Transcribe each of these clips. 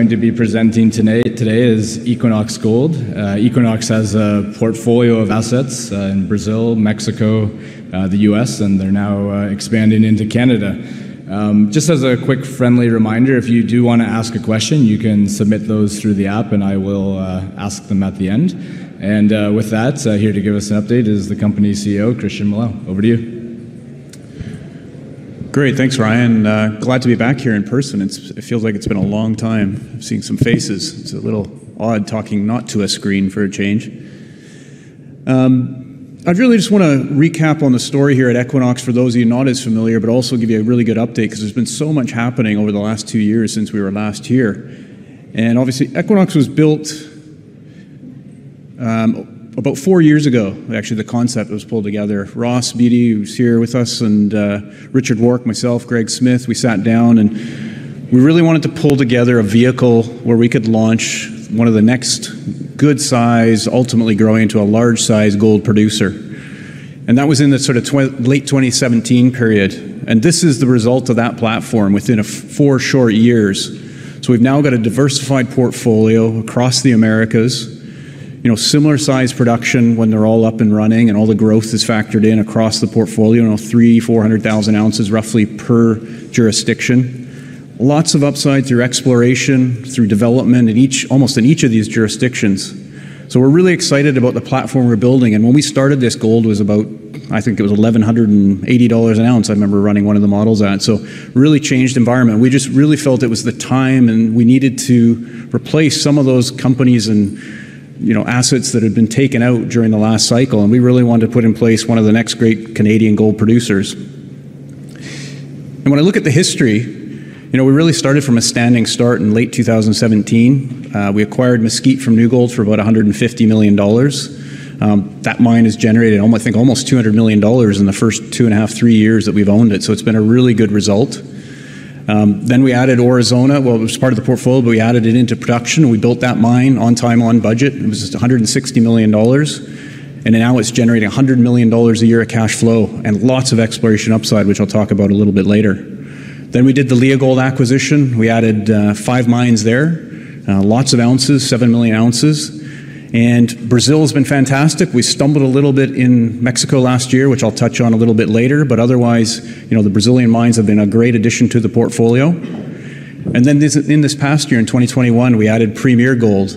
going to be presenting today today is Equinox Gold. Uh, Equinox has a portfolio of assets uh, in Brazil, Mexico, uh, the U.S., and they're now expanding into Canada. Um, just as a quick friendly reminder, if you do want to ask a question, you can submit those through the app, and I will ask them at the end. And with that, here to give us an update is the company CEO, Christian Milau. Over to you. Great. Thanks, Ryan. Uh, glad to be back here in person. It feels like it's been a long time seeing some faces. It's a little odd talking not to a screen for a change. Um, I really just want to recap on the story here at Equinox for those of you not as familiar, but also give you a really good update because there's been so much happening over the last two years since we were last here. And obviously, Equinox was built um, about four years ago. Actually, the concept was pulled together. Ross Beaty, who's here with us, and uh, Richard Wark, myself, Greg Smith, we sat down, and we really wanted to pull together a vehicle where we could launch one of the next good size, ultimately growing into a large size gold producer. And that was in the sort of late 2017 period. And this is the result of that platform within four short years. So we've now got a diversified portfolio across the Americas, similar size production when they're all up and running, and all the growth is factored in across the portfolio, you know, 300,000-400,000 ounces roughly per jurisdiction. Lots of upside through exploration, through development in each, almost in each of these jurisdictions. So we're really excited about the platform we're building. And when we started this, gold was about, I think it was $1,180 an ounce, I remember running one of the models at. So really changed environment. We just really felt it was the time, and we needed to replace some of those companies and assets that had been taken out during the last cycle, and we really wanted to put in place one of the next great Canadian gold producers. And when I look at the history, you know, we really started from a standing start in late 2017. Uh, we acquired Mesquite from New Gold for about $150 million. Um, that mine has generated, I think, almost $200 million in the first two and a half, three years that we've owned it. So it's been a really good result. Um, then we added Aurizona. Well, it was part of the portfolio, but we added it into production, we built that mine on time, on budget. It was $160 million. And now it's generating $100 million a year of cash flow and lots of exploration upside, which I'll talk about a little bit later. Then we did the Leagold acquisition. We added uh, five mines there. Uh, lots of ounces, 7 million ounces. Brazil has been fantastic. We stumbled a little bit in Mexico last year, which I'll touch on a little bit later. But otherwise, you know, the Brazilian mines have been a great addition to the portfolio. And then this, in this past year, in 2021, we added Premier Gold.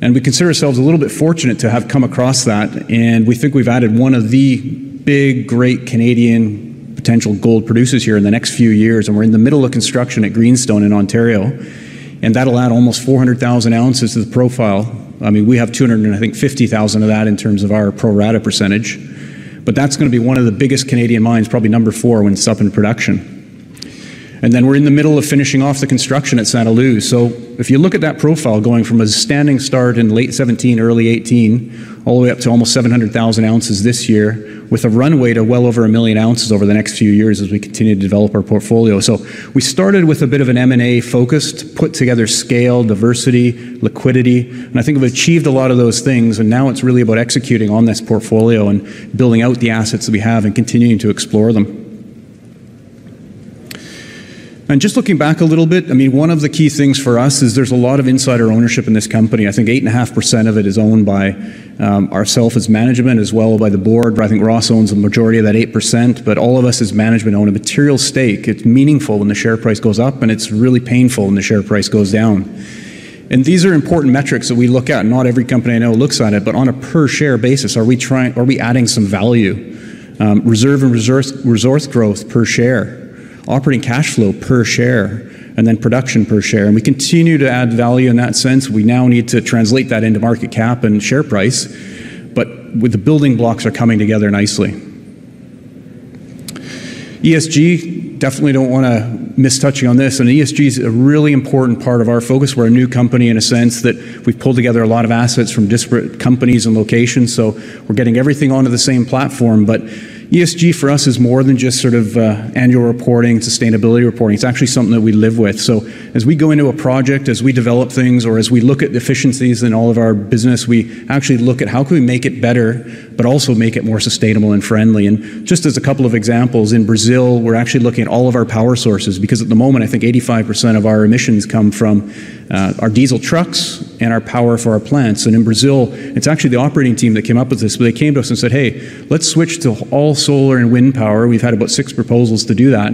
And we consider ourselves a little bit fortunate to have come across that, and we think we've added one of the big, great Canadian potential gold producers here in the next few years. And we're in the middle of construction at Greenstone in Ontario, and that'll add almost 400,000 ounces to the profile. I mean, we have 250,000 of that in terms of our pro rata percentage. But that's going to be one of the biggest Canadian mines, probably number four when it's up in production. And then we're in the middle of finishing off the construction at Santa Luz. So if you look at that profile, going from a standing start in late 17, early 18, all the way up to almost 700,000 ounces this year, with a runway to well over a 1 million ounces over the next few years as we continue to develop our portfolio. So we started with a bit of an M&A focus to put together scale, diversity, liquidity, and I think we've achieved a lot of those things, and now it's really about executing on this portfolio and building out the assets that we have and continuing to explore them. And just looking back a little bit, I mean, one of the key things for us is there's a lot of insider ownership in this company. I think 8.5% of it is owned by um, ourselves as management, as well by the board. I think Ross owns a majority of that 8%, but all of us as management own a material stake. It's meaningful when the share price goes up, and it's really painful when the share price goes down. And these are important metrics that we look at. Not every company I know looks at it, but on a per share basis, are we trying? Are we adding some value? Um, reserve and resource growth per share, operating cash flow per share, and then production per share. And we continue to add value in that sense. We now need to translate that into market cap and share price, but with the building blocks are coming together nicely. ESG, definitely don't want to miss touching on this. And ESG is a really important part of our focus. We're a new company in a sense that we've pulled together a lot of assets from disparate companies and locations, so we're getting everything onto the same platform. ESG for us is more than just sort of uh, annual reporting, sustainability reporting. It's actually something that we live with. So as we go into a project, as we develop things, or as we look at the efficiencies in all of our business, we actually look at how can we make it better, but also make it more sustainable and friendly. And just as a couple of examples, in Brazil, we're actually looking at all of our power sources because at the moment, I think 85% of our emissions come from uh, our diesel trucks and our power for our plants. And in Brazil, it's actually the operating team that came up with this, but they came to us and said, hey, let's switch to all solar and wind power. We've had about six proposals to do that.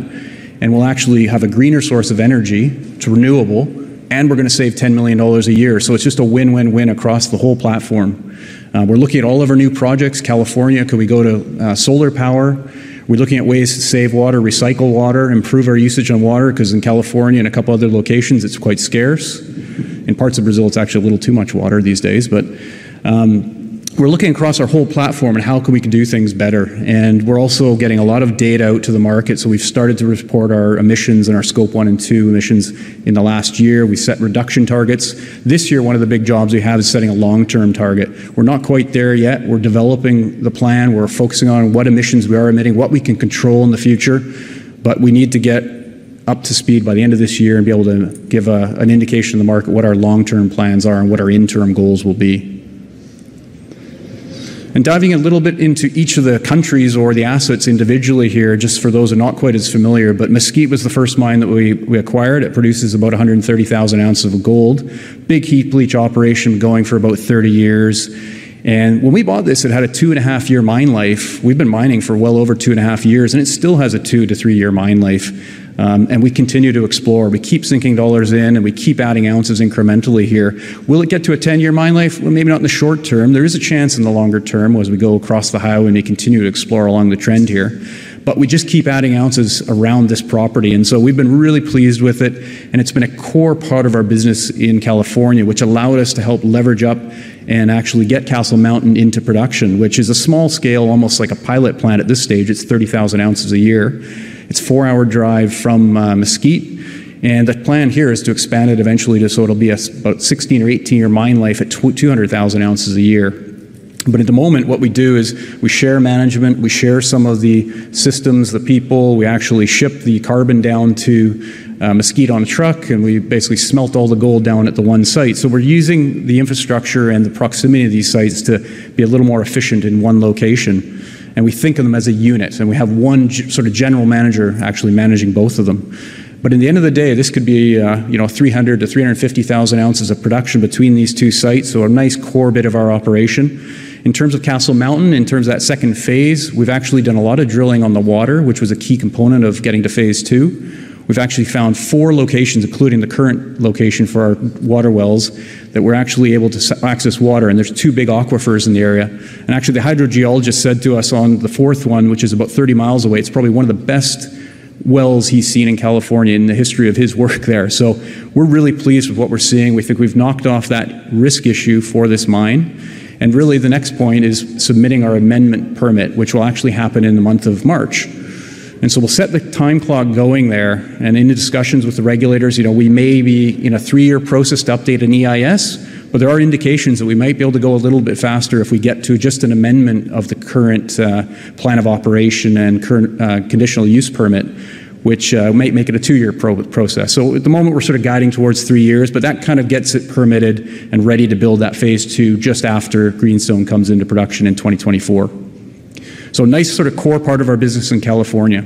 And we'll actually have a greener source of energy, it's renewable, and we're going to save $10 million a year. So it's just a win win win across the whole platform. Uh, we're looking at all of our new projects. California, could we go to uh, solar power? We're looking at ways to save water, recycle water, improve our usage on water, because in California and a couple other locations, it's quite scarce. In parts of Brazil, it's actually a little too much water these days. But um, we're looking across our whole platform and how can we do things better. And we're also getting a lot of data out to the market. So we've started to report our emissions and our scope one and two emissions in the last year. We set reduction targets. This year, one of the big jobs we have is setting a long-term target. We're not quite there yet. We're developing the plan. We're focusing on what emissions we are emitting, what we can control in the future. But we need to get up to speed by the end of this year and be able to give a, an indication to the market what our long-term plans are and what our interim goals will be. And diving a little bit into each of the countries or the assets individually here, just for those who are not quite as familiar, but Mesquite was the first mine that we, we acquired. It produces about 130,000 ounces of gold. Big heap leach operation going for about 30 years. And when we bought this, it had a two and a half year mine life. We've been mining for well over two and a half years, and it still has a two to three year mine life. Um, and we continue to explore. We keep sinking dollars in and we keep adding ounces incrementally here. Will it get to a 10 year mine life? Well, maybe not in the short term. There is a chance in the longer term as we go across the highway and we continue to explore along the trend here. But we just keep adding ounces around this property. And so we've been really pleased with it. And it's been a core part of our business in California, which allowed us to help leverage up and actually get Castle Mountain into production, which is a small scale, almost like a pilot plant at this stage. It's 30,000 ounces a year. It's four hour drive from uh, Mesquite. And the plan here is to expand it eventually to so it'll be a, about 16 or 18 year mine life at 200,000 ounces a year. But at the moment, what we do is we share management, we share some of the systems, the people, we actually ship the carbon down to uh, Mesquite on a truck, and we basically smelt all the gold down at the one site. So we're using the infrastructure and the proximity of these sites to be a little more efficient in one location and we think of them as a unit, and we have one sort of general manager actually managing both of them. But in the end of the day, this could be uh, you know 300 to 350,000 ounces of production between these two sites, so a nice core bit of our operation. In terms of Castle Mountain, in terms of that second phase, we've actually done a lot of drilling on the water, which was a key component of getting to phase two. We've actually found four locations, including the current location for our water wells, that we're actually able to access water. And there's two big aquifers in the area. And actually, the hydrogeologist said to us on the fourth one, which is about 30 miles away, it's probably one of the best wells he's seen in California in the history of his work there. So we're really pleased with what we're seeing. We think we've knocked off that risk issue for this mine. And really, the next point is submitting our amendment permit, which will actually happen in the month of March. And so we'll set the time clock going there. And in the discussions with the regulators, you know, we may be in a three year process to update an EIS, but there are indications that we might be able to go a little bit faster if we get to just an amendment of the current uh, plan of operation and current uh, conditional use permit, which uh, might make it a two year pro- process. So at the moment, we're sort of guiding towards three years, but that kind of gets it permitted and ready to build that phase two just after Greenstone comes into production in 2024. So, nice sort of core part of our business in California.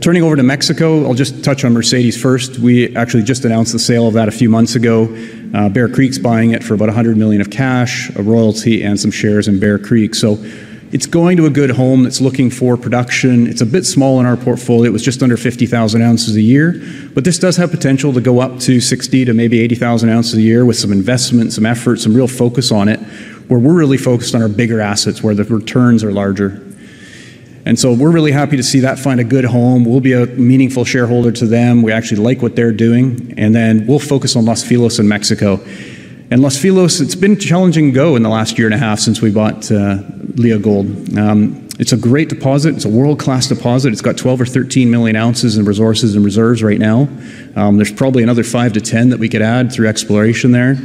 Turning over to Mexico, I'll just touch on Mercedes first. We actually just announced the sale of that a few months ago. Uh, Bear Creek's buying it for about 100 million of cash, a royalty, and some shares in Bear Creek. So it's going to a good home that's looking for production. It's a bit small in our portfolio. It was just under 50,000 ounces a year, but this does have potential to go up to 60 to maybe 80,000 ounces a year with some investment, some effort, some real focus on it where we're really focused on our bigger assets where the returns are larger. And so we're really happy to see that find a good home. We'll be a meaningful shareholder to them. We actually like what they're doing. And then we'll focus on Los Filos in Mexico. And Los Filos, it's been challenging go in the last year and a half since we bought uh, Leagold. Um, it's a great deposit. It's a world-class deposit. It's got 12 or 13 million ounces in resources and reserves right now. Um, there's probably another five to 10 that we could add through exploration there.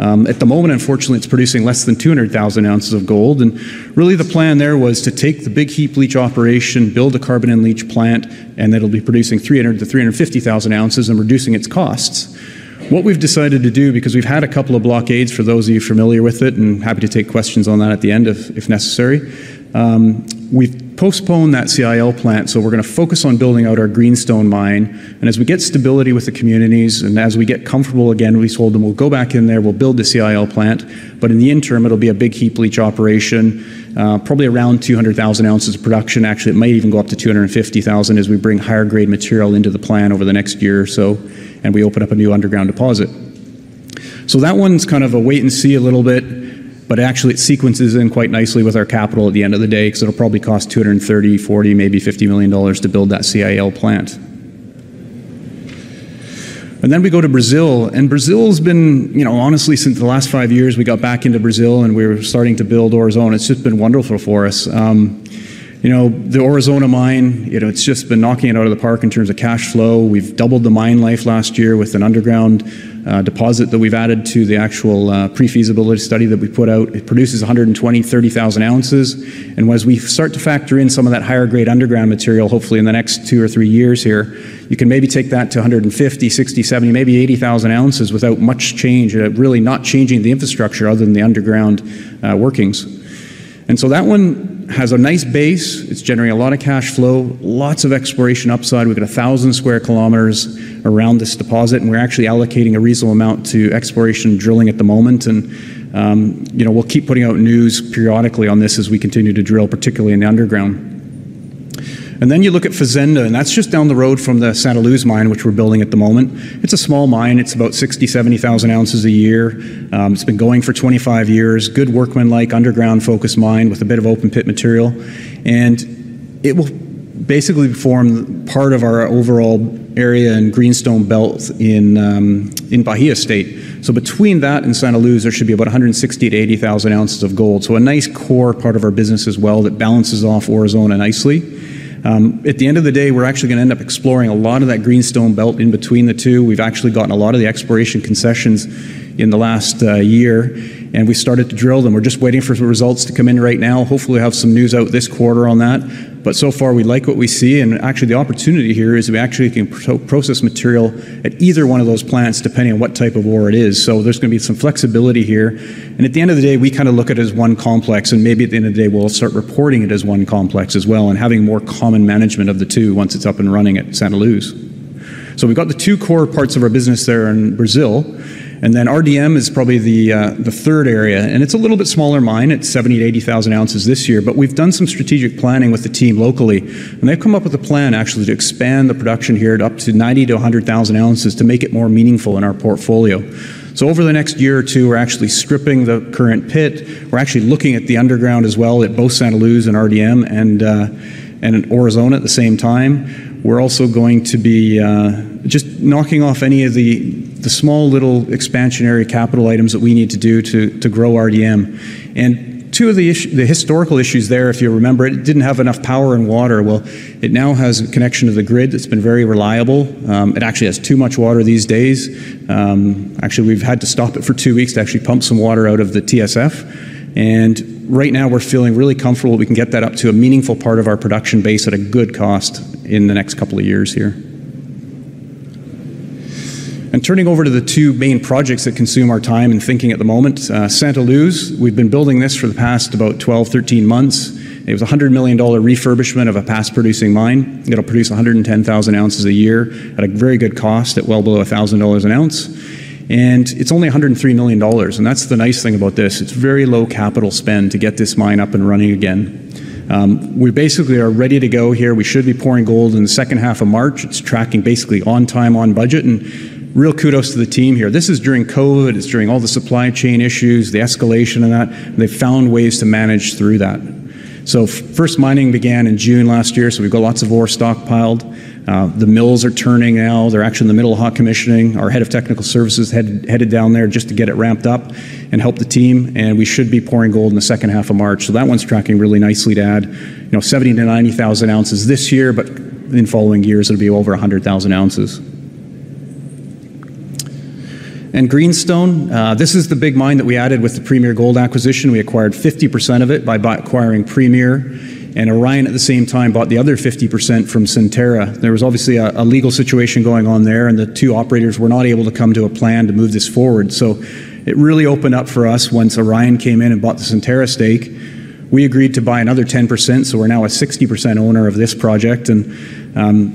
Um, at the moment, unfortunately, it's producing less than 200,000 ounces of gold. And really the plan there was to take the big heap leach operation, build a carbon-in-leach plant, and that'll be producing 300 to 350,000 ounces and reducing its costs. What we've decided to do, because we've had a couple of blockades for those of you familiar with it, and happy to take questions on that at the end if necessary, um, we've postponed that CIL plant, so we're gonna focus on building out our Greenstone mine. And as we get stability with the communities and as we get comfortable again, we told them we'll go back in there, we'll build the CIL plant. But in the interim, it'll be a big heap leach operation, uh, probably around 200,000 ounces of production. Actually, it might even go up to 250,000 as we bring higher grade material into the plant over the next year or so, and we open up a new underground deposit. So that one's kind of a wait and see a little bit, but actually it sequences in quite nicely with our capital at the end of the day because it'll probably cost $230 million, $40 million, maybe $50 million to build that CIL plant. And then we go to Brazil, and Brazil's been, you know, honestly, since the last five years we got back into Brazil and we were starting to build Aurizona, it's just been wonderful for us. Um, you know, the Aurizona mine, you know, it's just been knocking it out of the park in terms of cash flow. We've doubled the mine life last year with an underground Uh, deposit that we've added to the actual uh, pre-feasibility study that we put out. It produces 120, 30,000 ounces. And as we start to factor in some of that higher grade underground material, hopefully in the next two or three years here, you can maybe take that to 150, 60, 70, maybe 80,000 ounces without much change, uh, really not changing the infrastructure other than the underground workings. And so that one has a nice base. It's generating a lot of cash flow, lots of exploration upside. We've got 1,000 square kilometers around this deposit, and we're actually allocating a reasonable amount to exploration drilling at the moment. And um, you know, we'll keep putting out news periodically on this as we continue to drill, particularly in the underground. And then you look at Fazenda, and that's just down the road from the Santa Luz mine, which we're building at the moment. It's a small mine. It's about 60,000-70,000 ounces a year. Um, it's been going for 25 years. Good workman-like underground-focused mine with a bit of open pit material. And it will basically form part of our overall area in Greenstone Belt in um, in Bahia State. So between that and Santa Luz, there should be about 160,000-80,000 ounces of gold. So a nice core part of our business as well that balances off Aurizona nicely. Um, at the end of the day, we're actually gonna end up exploring a lot of that Greenstone Belt in between the two. We've actually gotten a lot of the exploration concessions in the last uh, year, and we started to drill them. We're just waiting for results to come in right now. Hopefully, we'll have some news out this quarter on that. But so far, we like what we see, and actually the opportunity here is we actually can process material at either one of those plants, depending on what type of ore it is. So there's gonna be some flexibility here. And at the end of the day, we kinda look at it as one complex, and maybe at the end of the day, we'll start reporting it as one complex as well and having more common management of the two once it's up and running at Santa Luz. So we've got the two core parts of our business there in Brazil, and then RDM is probably the uh, the third area, and it's a little bit smaller mine. It's 70,000-80,000 ounces this year. But we've done some strategic planning with the team locally, and they've come up with a plan actually to expand the production here up to 90 to 90,000-100,000 ounces to make it more meaningful in our portfolio. So over the next year or two, we're actually stripping the current pit. We're actually looking at the underground as well at both Santa Luz and RDM and uh, in Aurizona at the same time. We're also going to be uh, just knocking off any of the small little expansionary capital items that we need to do to to grow RDM. And Two of the the historical issues there, if you remember, it didn't have enough power and water. Well, it now has a connection to the grid that's been very reliable. Um, it actually has too much water these days. Um, actually, we've had to stop it for two weeks to actually pump some water out of the TSF. And right now we're feeling really comfortable we can get that up to a meaningful part of our production base at a good cost in the next couple of years here. And turning over to the two main projects that consume our time and thinking at the moment, uh, Santa Luz, we've been building this for the past about 12, 13 months. It was a $100 million refurbishment of a past producing mine. It'll produce 110,000 ounces a year at a very good cost at well below $1,000 an ounce. And it's only $103 million, and that's the nice thing about this. It's very low capital spend to get this mine up and running again. Um, we basically are ready to go here. We should be pouring gold in the second half of March. It's tracking basically on time, on budget, and real kudos to the team here. This is during COVID. It's during all the supply chain issues, the escalation of that, they've found ways to manage through that. So First mining began in June last year, so we've got lots of ore stockpiled. Uh, the mills are turning now. They're actually in the middle of hot commissioning. Our head of technical services headed down there just to get it ramped up and help the team, and we should be pouring gold in the second half of March. So that one's tracking really nicely to add, you know, 70 to 90,000 ounces this year, but in following years, it'll be over 100,000 ounces. And Greenstone, uh, this is the big mine that we added with the Premier Gold acquisition. We acquired 50% of it by acquiring Premier, and Orion at the same time bought the other 50% from Centerra. There was obviously a, a legal situation going on there, and the two operators were not able to come to a plan to move this forward. So it really opened up for us once Orion came in and bought the Centerra stake. We agreed to buy another 10%, so we're now a 60% owner of this project, and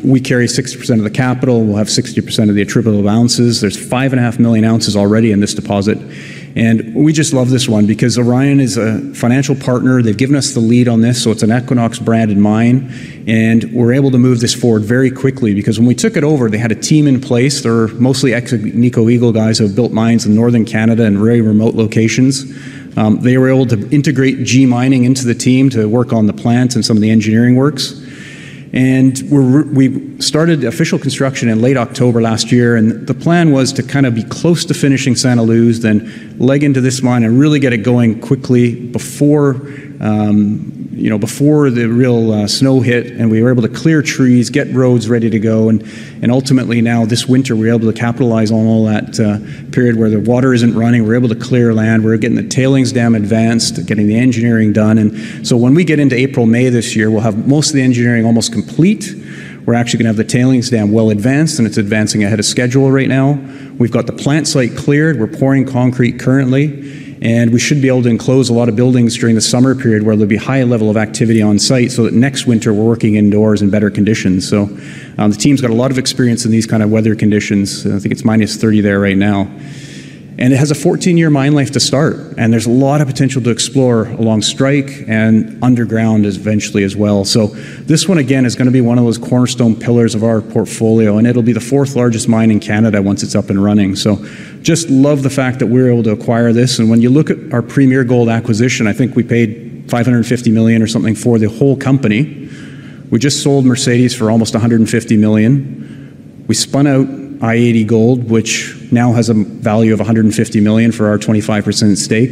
we carry 60% of the capital. We'll have 60% of the attributable ounces. There's 5.5 million ounces already in this deposit. And we just love this one because Orion is a financial partner. They've given us the lead on this, so it's an Equinox branded mine. And we're able to move this forward very quickly because when we took it over, they had a team in place. They're mostly ex Agnico Eagle guys who have built mines in northern Canada and very remote locations. Um, they were able to integrate G Mining into the team to work on the plant and some of the engineering works. And we started official construction in late October last year, and the plan was to kind of be close to finishing Santa Luz, then leg into this mine and really get it going quickly before um, you know, before the real uh, snow hit, and we were able to clear trees, get roads ready to go, and and ultimately now this winter we are able to capitalize on all that uh, period where the water isn't running. We're able to clear land. We're getting the tailings dam advanced, getting the engineering done, and so when we get into April, May this year, we'll have most of the engineering almost complete. We're actually going to have the tailings dam well advanced, and it's advancing ahead of schedule right now. We've got the plant site cleared. We're pouring concrete currently and we should be able to enclose a lot of buildings during the summer period where there'll be high level of activity on site so that next winter we're working indoors in better conditions. So um, the team's got a lot of experience in these kind of weather conditions. I think it's minus 30 there right now. And it has a 14 year mine life to start. And there's a lot of potential to explore along strike and underground eventually as well. So this one, again, is going to be one of those cornerstone pillars of our portfolio. And it'll be the fourth largest mine in Canada once it's up and running. So just love the fact that we are able to acquire this. And when you look at our Premier Gold acquisition, I think we paid 550 million or something for the whole company. We just sold Mercedes for almost 150 million. We spun out i-80 Gold, which now has a value of 150 million for our 25% stake.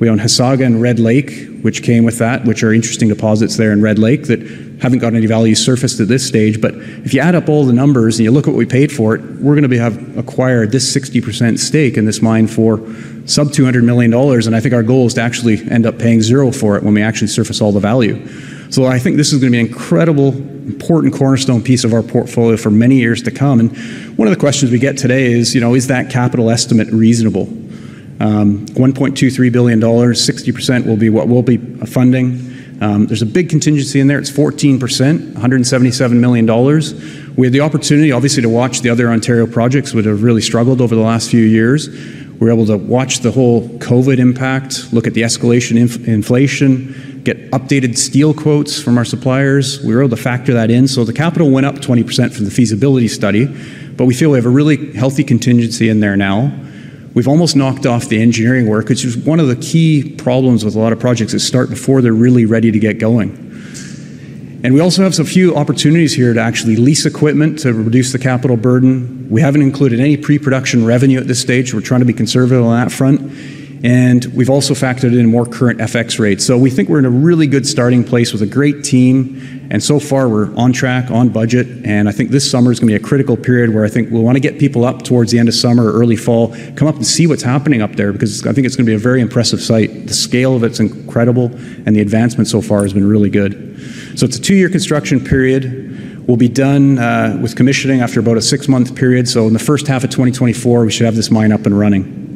We own Hasaga and Red Lake, which came with that, which are interesting deposits there in Red Lake that haven't got any value surfaced at this stage. But if you add up all the numbers and you look at what we paid for it, we're going to be, have acquired this 60% stake in this mine for sub $200 million. And I think our goal is to actually end up paying zero for it when we actually surface all the value. So I think this is going to be an incredible, important cornerstone piece of our portfolio for many years to come. And one of the questions we get today is, you know, is that capital estimate reasonable? Um, $1.23 billion, 60% will be what we'll be funding. Um, there's a big contingency in there. It's 14%, $177 million. We had the opportunity, obviously, to watch the other Ontario projects which have really struggled over the last few years. We were able to watch the whole COVID impact, look at the escalation in inflation, get updated steel quotes from our suppliers. We were able to factor that in. So the capital went up 20% from the feasibility study, but we feel we have a really healthy contingency in there now. We've almost knocked off the engineering work, which is one of the key problems with a lot of projects that start before they're really ready to get going. And we also have some few opportunities here to actually lease equipment to reduce the capital burden. We haven't included any pre-production revenue at this stage. We're trying to be conservative on that front. And we've also factored in more current FX rates. So we think we're in a really good starting place with a great team. And so far, we're on track, on budget. And I think this summer is going to be a critical period where I think we'll want to get people up towards the end of summer or early fall, come up and see what's happening up there because I think it's going to be a very impressive site. The scale of it's incredible, and the advancement so far has been really good. So it's a two-year construction period. We'll be done uh, with commissioning after about a six-month period. So in the first half of 2024, we should have this mine up and running.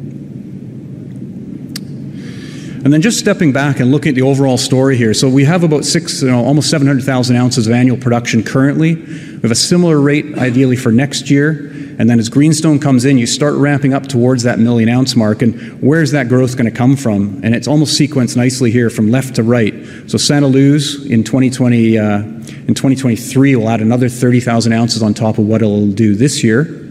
And then just stepping back and looking at the overall story here. So we have about six, you know, almost 700,000 ounces of annual production currently. We have a similar rate ideally for next year. And then as Greenstone comes in, you start ramping up towards that million ounce mark. And where's that growth going to come from? And it's almost sequenced nicely here from left to right. So Santa Luz in 2020, uh, in 2023 will add another 30,000 ounces on top of what it'll do this year.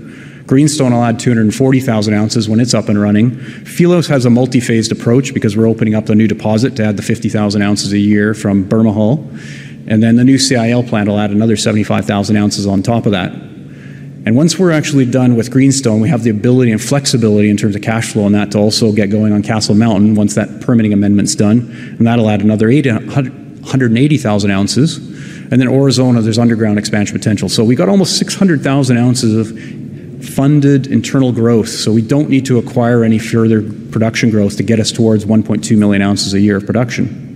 Greenstone will add 240,000 ounces when it's up and running. Filos has a multi-phased approach because we're opening up the new deposit to add the 50,000 ounces a year from Bermejal. And then the new CIL plant will add another 75,000 ounces on top of that. And once we're actually done with Greenstone, we have the ability and flexibility in terms of cash flow on that to also get going on Castle Mountain once that permitting amendment's done. And that'll add another 180,000 ounces. And then Aurizona, there's underground expansion potential. So we got almost 600,000 ounces of funded internal growth, so we don't need to acquire any further production growth to get us towards 1.2 million ounces a year of production.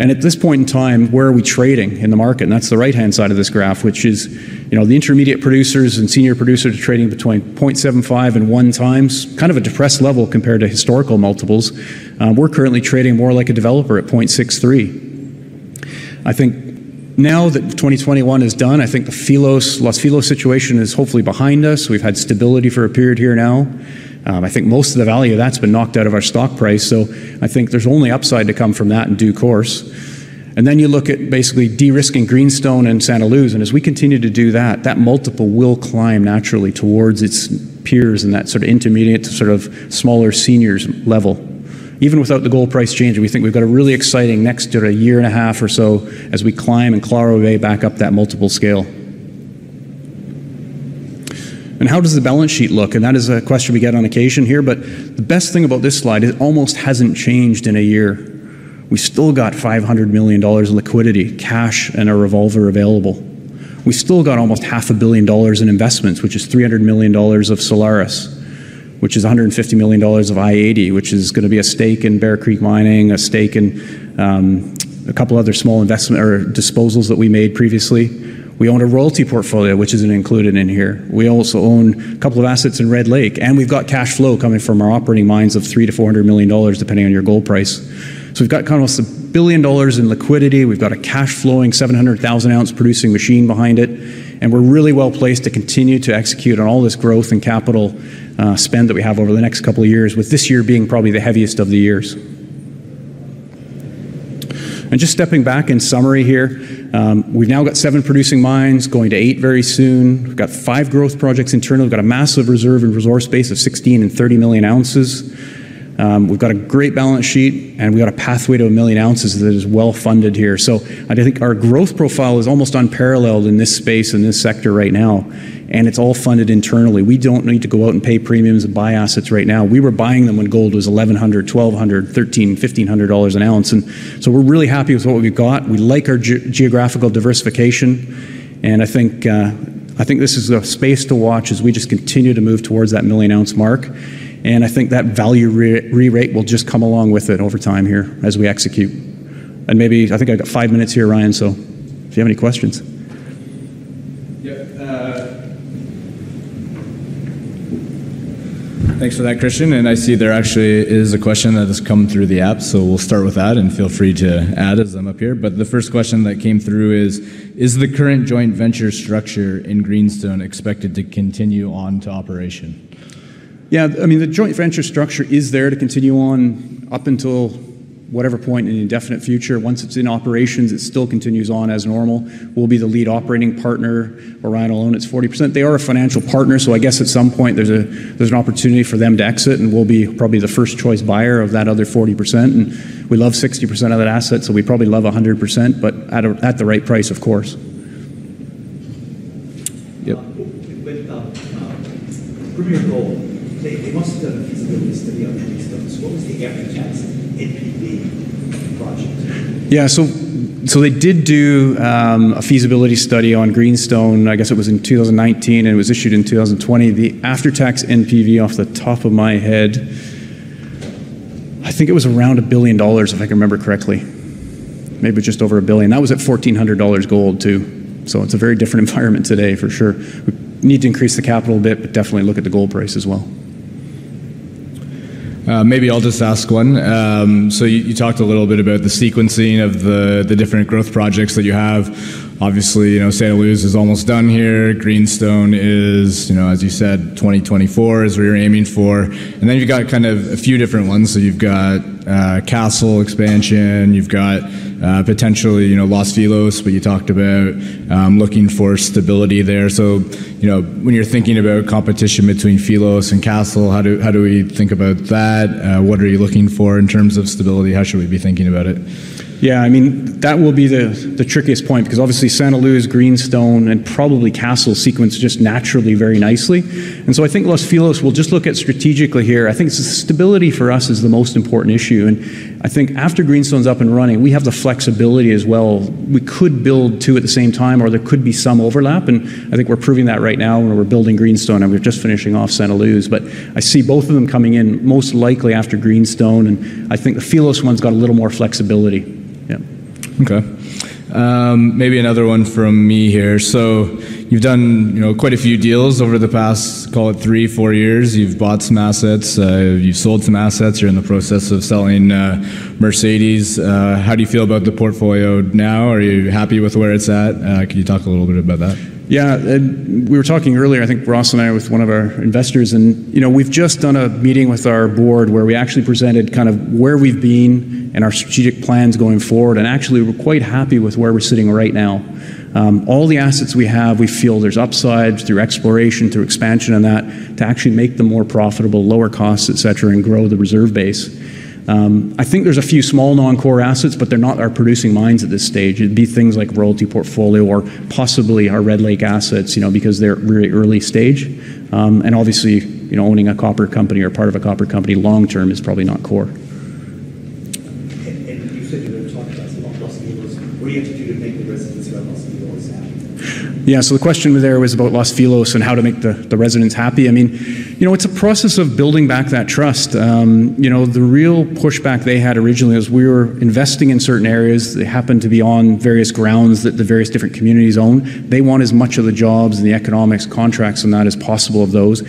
And at this point in time, where are we trading in the market? And that's the right-hand side of this graph, which is, you know, the intermediate producers and senior producers are trading between 0.75 and 1 times, kind of a depressed level compared to historical multiples. Uh, we're currently trading more like a developer at 0.63. I think now that 2021 is done, I think the Los Filos situation is hopefully behind us. We've had stability for a period here now. Um, I think most of the value of that's been knocked out of our stock price, so I think there's only upside to come from that in due course. And then you look at basically de-risking Greenstone and Santa Luz, and as we continue to do that, that multiple will climb naturally towards its peers in that sort of intermediate to sort of smaller seniors level. Even without the gold price changing, we think we've got a really exciting next sort of year and a half or so as we climb and claw our way back up that multiple scale. And how does the balance sheet look? And that is a question we get on occasion here, but the best thing about this slide, it almost hasn't changed in a year. We still got $500 million of liquidity, cash, and a revolver available. We still got almost half a billion dollars in investments, which is $300 million of Solaris, which is $150 million of i-80, which is gonna be a stake in Bear Creek Mining, a stake in um, a couple other small investment or disposals that we made previously. We own a royalty portfolio, which isn't included in here. We also own a couple of assets in Red Lake, and we've got cash flow coming from our operating mines of $300 million-$400 million, depending on your gold price. So we've got almost $1 billion in liquidity. We've got a cash flowing 700,000 ounce producing machine behind it, and we're really well-placed to continue to execute on all this growth and capital Uh, spend that we have over the next couple of years, with this year being probably the heaviest of the years. And just stepping back in summary here, um, we've now got seven producing mines, going to eight very soon. We've got five growth projects internally. We've got a massive reserve and resource base of 16 and 30 million ounces. Um, we've got a great balance sheet, and we've got a pathway to a 1 million ounces that is well-funded here. So I think our growth profile is almost unparalleled in this space, in this sector right now, and it's all funded internally. We don't need to go out and pay premiums and buy assets right now. We were buying them when gold was $1,100, $1,200, $1,300, $1,500 an ounce. And so we're really happy with what we've got. We like our geographical diversification, and I think uh, I think this is a space to watch as we just continue to move towards that million-ounce mark. And I think that value re-rate will just come along with it over time here as we execute. And maybe I think I've got five minutes here, Ryan, so if you have any questions. Thanks for that, Christian. And I see there actually is a question that has come through the app, so we'll start with that, and feel free to add as I'm up here. But the first question that came through is: Is the current joint venture structure in Greenstone expected to continue on to operation? Yeah, I mean, the joint venture structure is there to continue on up until whatever point in the indefinite future. Once it's in operations, it still continues on as normal. We'll be the lead operating partner. Orion own its 40%. They are a financial partner, so I guess at some point there's a there's an opportunity for them to exit, and we'll be probably the first choice buyer of that other 40%. And we love 60% of that asset, so we probably love 100%, but at at the right price, of course. Yep. With um, uh, Premier Gold, they must have done a feasibility study on Greenstone. What was the NPV project? so They did do um, a feasibility study on Greenstone, I guess it was in 2019, and it was issued in 2020. The after-tax NPV off the top of my head, I think it was around a $1 billion, if I can remember correctly. Maybe just over a 1 billion. That was at $1,400 gold too, so it's a very different environment today for sure. We need to increase the capital a bit, but definitely look at the gold price as well. Maybe I'll just ask one. Um, so you talked a little bit about the sequencing of the different growth projects that you have. Obviously, you know, Santa Luz is almost done here. Greenstone is, you know, as you said, 2024 is where you're aiming for. And then you've got kind of a few different ones. So you've got Uh, castle expansion, you've got uh, potentially, you know, Los Filos, what you talked about, um, looking for stability there. So, you know, when you're thinking about competition between Filos and Castle, how do we think about that? Uh, what are you looking for in terms of stability? How should we be thinking about it? Yeah, I mean, that will be the, the trickiest point because obviously Santa Luz, Greenstone, and probably Castle sequence just naturally very nicely. And so I think Los Filos will just look at strategically here. I think stability for us is the most important issue. And I think after Greenstone's up and running, we have the flexibility as well. We could build two at the same time, or there could be some overlap. And I think we're proving that right now when we're building Greenstone and we're just finishing off Santa Luz. But I see both of them coming in most likely after Greenstone. And I think the Filos one's got a little more flexibility. Okay. Um, maybe another one from me here. So you've done, you know, quite a few deals over the past, call it three, four years. You've bought some assets. Uh, you've sold some assets. You're in the process of selling uh, Mercedes. Uh, how do you feel about the portfolio now? Are you happy with where it's at? Uh, can you talk a little bit about that? Yeah, we were talking earlier, I think Ross and I with one of our investors, and you know, we've just done a meeting with our board where we actually presented kind of where we've been and our strategic plans going forward, and actually we're quite happy with where we're sitting right now. Um, all the assets we have, we feel there's upside through exploration, through expansion and that, to actually make them more profitable, lower costs, et cetera, and grow the reserve base. Um, I think there's a few small non-core assets, but they're not our producing mines at this stage. It'd be things like royalty portfolio or possibly our Red Lake assets, you know, because they're really early stage. Um, and obviously, you know, owning a copper company or part of a copper company long term is probably not core. And, and you said you were talking about Los Filos. What do you have to do to make the residents of Los Filos happy? Yeah, so the question there was about Los Filos and how to make the, the residents happy. I mean, you know, it's a process of building back that trust. Um, you know, the real pushback they had originally was we were investing in certain areas. They happened to be on various grounds that the various different communities own. They want as much of the jobs and the economics, contracts, and that as possible of those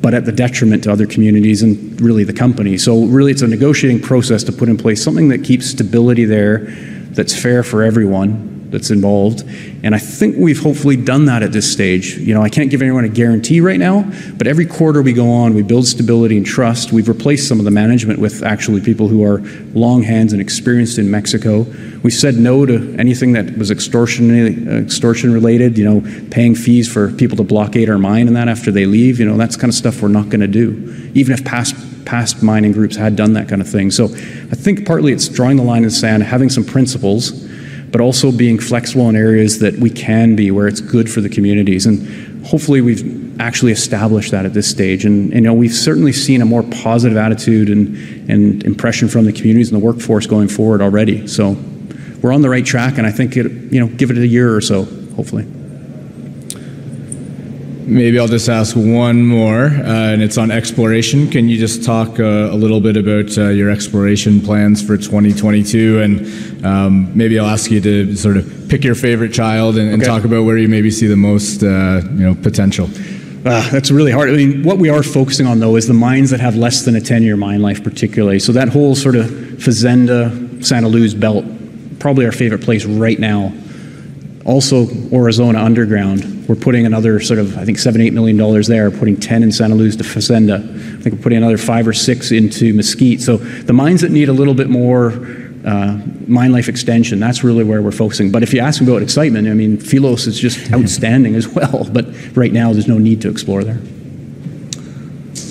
but at the detriment to other communities and really the company. So really it's a negotiating process to put in place something that keeps stability there, that's fair for everyone, that's involved. And I think we've hopefully done that at this stage. You know, I can't give anyone a guarantee right now, but every quarter we go on, we build stability and trust. We've replaced some of the management with actually people who are long hands and experienced in Mexico. We said no to anything that was extortion, extortion related, you know, paying fees for people to blockade our mine and that after they leave. You know, that's kind of stuff we're not going to do, even if past past mining groups had done that kind of thing. So I think partly it's drawing the line in the sand, having some principles but also being flexible in areas that we can be where it's good for the communities. And hopefully we've actually established that at this stage. And, you know, we've certainly seen a more positive attitude and, and impression from the communities and the workforce going forward already. So we're on the right track, and I think it, you know, give it a year or so, hopefully. Maybe I'll just ask one more, uh, and it's on exploration. Can you just talk uh, a little bit about uh, your exploration plans for 2022? And um, maybe I'll ask you to sort of pick your favorite child and, and Okay. talk about where you maybe see the most, uh, you know, potential. Uh, that's really hard. I mean, what we are focusing on, though, is the mines that have less than a 10 year mine life, particularly. So that whole sort of Fazenda, Santa Luz belt, probably our favorite place right now. Also, Aurizona Underground. We're putting another sort of, I think, seven, eight million dollars there, putting 10 in Santa Luz to Fazenda. I think we're putting another five or six into Mesquite. So the mines that need a little bit more uh, mine life extension, that's really where we're focusing. But if you ask me about excitement, I mean, Filos is just outstanding as well. But right now, there's no need to explore there.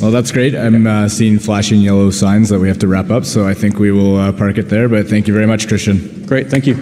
Well, that's great. I'm uh, seeing flashing yellow signs that we have to wrap up, so I think we will uh, park it there. But thank you very much, Christian. Great, thank you.